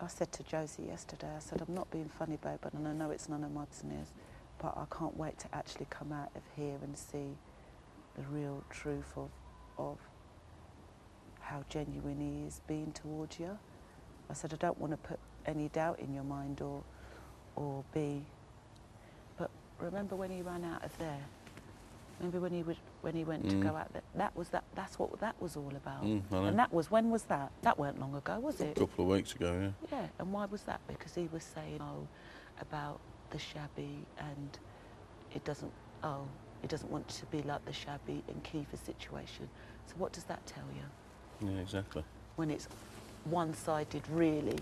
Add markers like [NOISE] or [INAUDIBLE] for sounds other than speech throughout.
I said to Josie yesterday, I said, I'm not being funny, babe, and I know it's none of my business, but I can't wait to actually come out of here and see the real truth of, of how genuine he is being towards you. I said, I don't want to put any doubt in your mind or, or be. But remember when he ran out of there? Remember when he was, when he went to Mm. go out there? That was that. That's what that was all about. Mm, and that was when was that? That weren't long ago, was it? A couple of weeks ago, yeah. Yeah. And why was that? Because he was saying, oh, about the shabby, and it doesn't. Oh, it doesn't want to be like the shabby and Caoimhe situation. So what does that tell you? Yeah, exactly. when it's one-sided really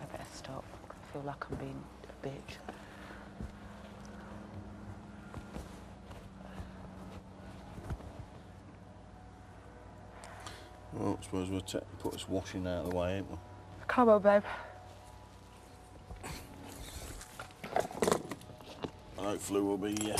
I better stop I feel like I'm being a bitch. Well, I suppose we'll put this washing out of the way, ain't we? come on babe. Hopefully we'll be uh,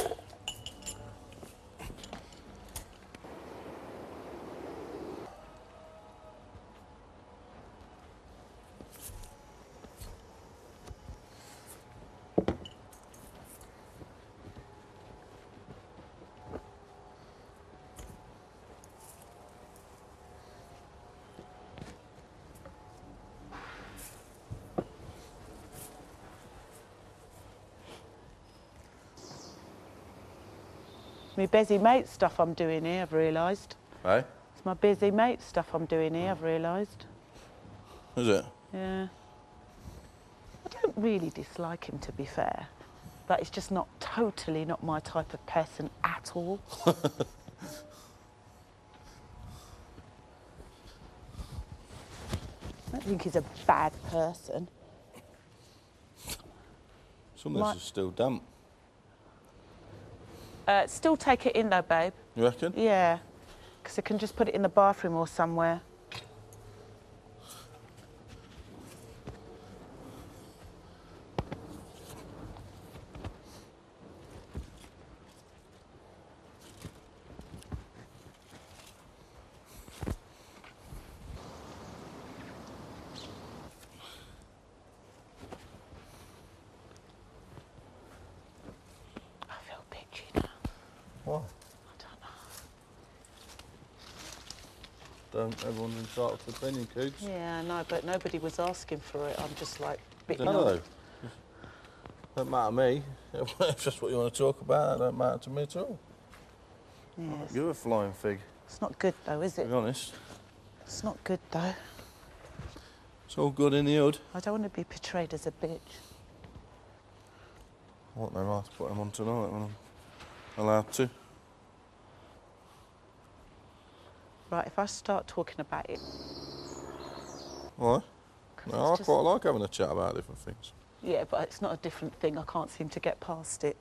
my busy mate stuff I'm doing here I've realised Hey? it's my busy mate stuff I'm doing here I've realised Is it? yeah I don't really dislike him to be fair but it's just not totally not my type of person at all [LAUGHS] I don't think he's a bad person. Some of this is still damp. Uh, still take it in though, babe. You reckon? Yeah, because I can just put it in the bathroom or somewhere. I feel bitchy now. Why? I don't know. Don't everyone entitled to opinion, Coots? Yeah, no, but nobody was asking for it. I'm just like bit Don't. Don't matter to me. [LAUGHS] if that's what you want to talk about, it don't matter to me at all. Yes. You're a flying fig, It's not good though, is to it? be honest. It's not good though. It's all good in the hood. I don't want to be portrayed as a bitch. I want no right to put him on tonight when I'm allowed to. Right, if I start talking about it, Why? 'cause No, I just- quite like having a chat about different things. Yeah, but it's not a different thing. I can't seem to get past it.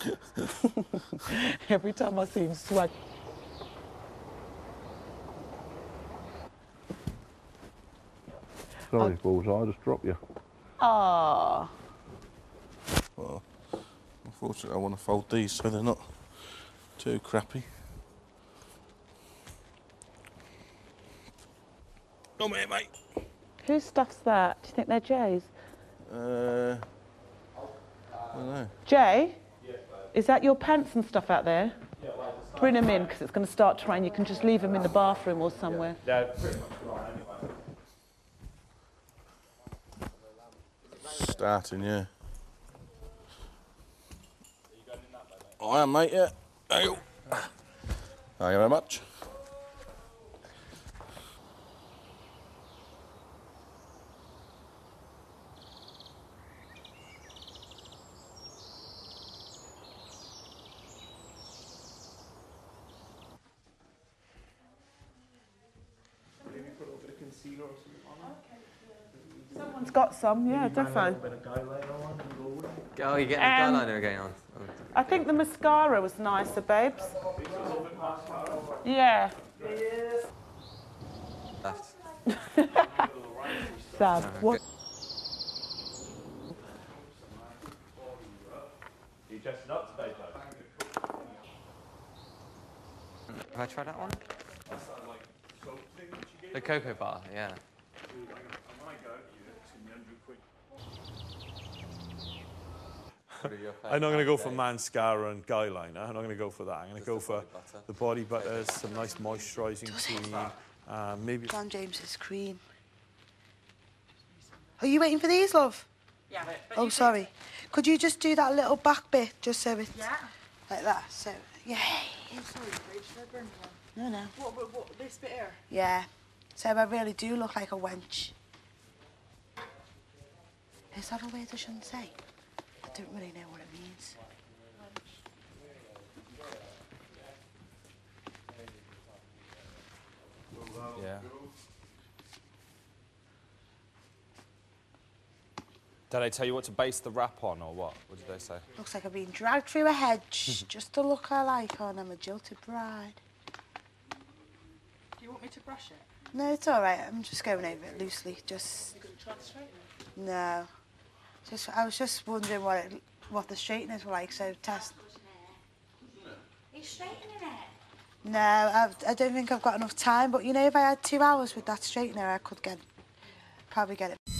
[LAUGHS] [LAUGHS] Every time I see him swag. Sorry, Bullseye, I just dropped you. Ah, Well, unfortunately, I want to fold these so they're not too crappy. Come here, mate. whose stuff's that? Do you think they're Jay's? Uh, I don't know. Jay? Is that your pants and stuff out there? Bring them in because it's going to start to rain. You can just leave them in the bathroom or somewhere. Yeah, pretty much. Starting, yeah. I am, mate, yeah. There you go. Thank you very much. Someone's got some, yeah, defo. Oh, you're getting the Um, eyeliner again on. Oh, I think the mascara was nicer, babes. Yeah, left. [LAUGHS] Sad. What? Have I tried that one? The cocoa bar, yeah. I'm not going to go for [LAUGHS] mascara and guy liner. I'm not going to go for that. I'm going to go for the body butters, some nice moisturising cream, uh, maybe John James's cream. Are you waiting for these, love? Yeah. Oh, sorry. Could you just do that little back bit, just so it's Yeah. like that? So, yeah. I'm sorry, Paige, did I burn one? No, no. What, what, what, this bit here? Yeah. So I really do look like a wench. Is that a word I shouldn't say? I don't really know what it means. Yeah. Did they tell you what to base the wrap on, or what? What did they say? Looks like I've been dragged through a hedge [LAUGHS] just to look alike on oh, I'm a jilted bride. Do you want me to brush it? No, it's all right. I'm just going over it loosely. Just You can try to straighten it. no. Just I was just wondering what it, what the straighteners were like. So test. He's straightening it. No, I, I don't think I've got enough time. But you know, if I had two hours with that straightener, I could get probably get it.